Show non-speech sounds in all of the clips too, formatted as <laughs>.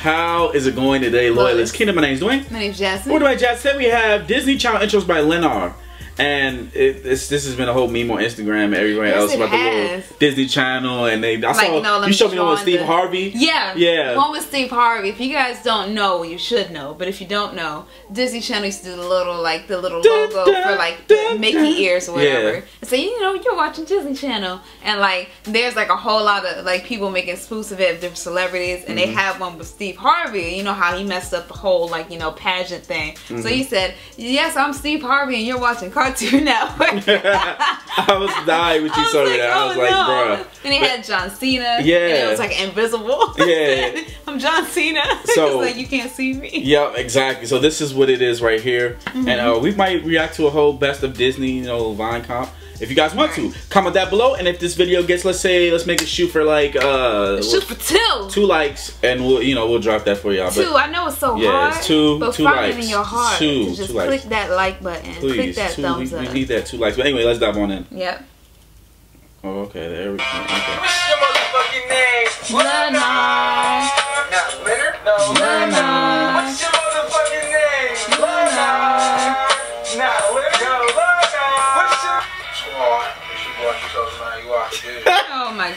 How is it going today, loyalists? Kingdom, my name's Dwayne. My name's Jasmine. What do I? Today we have Disney Channel intros by Lenarr. And it, this this has been a whole meme on Instagram and everywhere Yes, else about the has. little Disney Channel and they I Like, saw you know, you showed me the one with Steve the- Harvey. Yeah, Yeah. One with Steve Harvey. If you guys don't know, you should know. But if you don't know, Disney Channel used to do the little like the little logo dun, for like dun, the Mickey ears or whatever. Yeah. So you know you're watching Disney Channel, and like there's like a whole lot of like people making spoofs of it, of different celebrities, and Mm-hmm. they have one with Steve Harvey. You know how he messed up the whole like you know pageant thing. So Mm-hmm. he said, "Yes, I'm Steve Harvey, and you're watching Cartoon Network." <laughs> <laughs> I was dying when you saw like, that. I was "Oh, like, no." bruh. And he had John Cena. Yeah. And it was like invisible. Yeah. <laughs> I'm John Cena. <laughs> So- like you can't see me. Yep, exactly. So this is what it is right here, Mm-hmm. and uh, we might react to a whole best of Disney, you know, Vine comp. If you guys want to, comment that below. And if this video gets, let's say, let's make it shoot for like uh Shoot for two. two likes, and we'll you know we'll drop that for y'all. Two. I know it's so Yeah, hard. it's two- But two likes. in your heart. Two, just two likes. that like button. Please, click that two, thumbs we, we need that two likes. But anyway, let's dive on in. Yep. Oh, okay, there we go. Okay.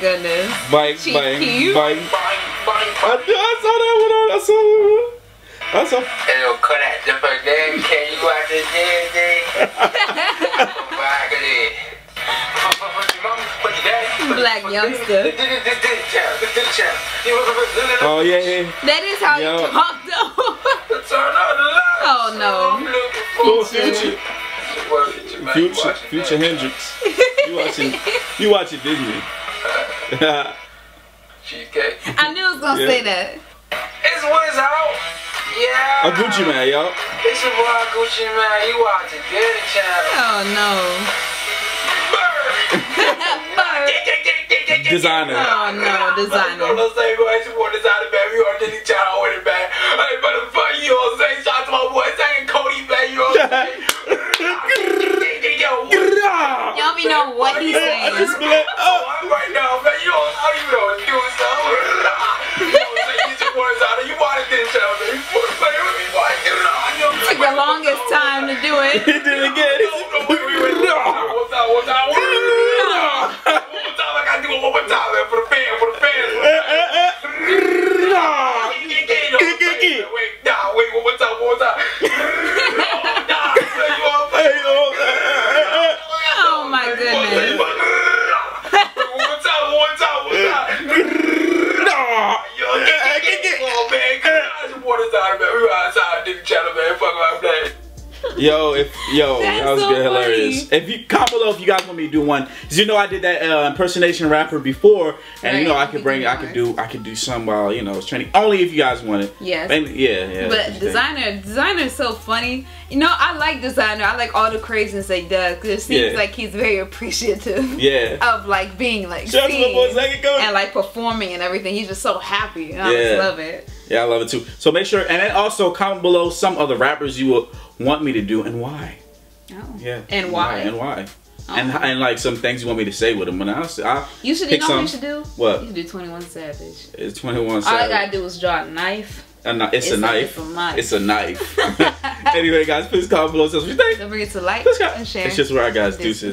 Goodness. Bike, Chief bike, Keef. bike. Bang, bang, I, bang. I saw that one. I saw that one. I saw. It'll cut out the first day. Can you watch it day, day? Back of it. Black youngster. Oh yeah, yeah. That is how Yo. you talk though. <laughs> Oh no. Oh, future, future, future Hendrix. You watching? You watching Disney? Cheesecake. I knew it was gonna Yeah. say that. It's what's out. Yeah. A Gucci Mane, y'all. It's your boy Gucci Mane. You watching Disney Channel. Oh no. Bird. Bird. Desiigner. Oh no, Desiigner. Let's say, boy, it's your boy Desiigner, baby. You on Disney Channel with it, man. Hey, motherfucker, you know what I'm saying? Shout out to my boy, saying Cody, man. You know what I'm saying? Y'all be know what he's I saying. just be like, Oh, Took the longest time to do it. He did it again. No, no, wait, wait, wait. One time, one time, one time. One time, I gotta do it one more time, for the fans, for the fans. Eh, eh, eh. Wait, nah, wait, one more time, one more time. Nah, you all Hey, oh, my goodness. One time, one time, one more time. no. Yo, come on, man. Come on, support us out, man. We were outside, did the channel, man. Fuck my play. Yo, if yo, That's that was so good, hilarious. If you comment below if you guys want me to do one, 'cause you know I did that uh, impersonation rapper before, and you know I could bring, I could do, I could do some while you know it's training. Only if you guys want it. Yes. And, yeah, yeah. But Desiigner, Desiigner is so funny. You know, I like Desiigner. I like all the craziness that he does. 'cause it seems Yeah. like he's very appreciative. <laughs> Yeah. <laughs> of like being like Shout out to my boy seen and like performing and everything. He's just so happy. And I just love it. Yeah, I love it too. So make sure, and then also comment below some other rappers you would want me to do and why. Oh. Yeah. And why? And why. Oh. And, and like some things you want me to say with them. And I'll, I'll You should. You pick know what you should do? What? You should do Twenty One Savage. It's 21 Savage. All I gotta do is draw a knife. A kni- it's, It's a a- knife. it's a knife. It's a knife. anyway, guys, please comment below. Tell us what you think. Don't forget to like Let's and share. It's just where I guys This- deuces.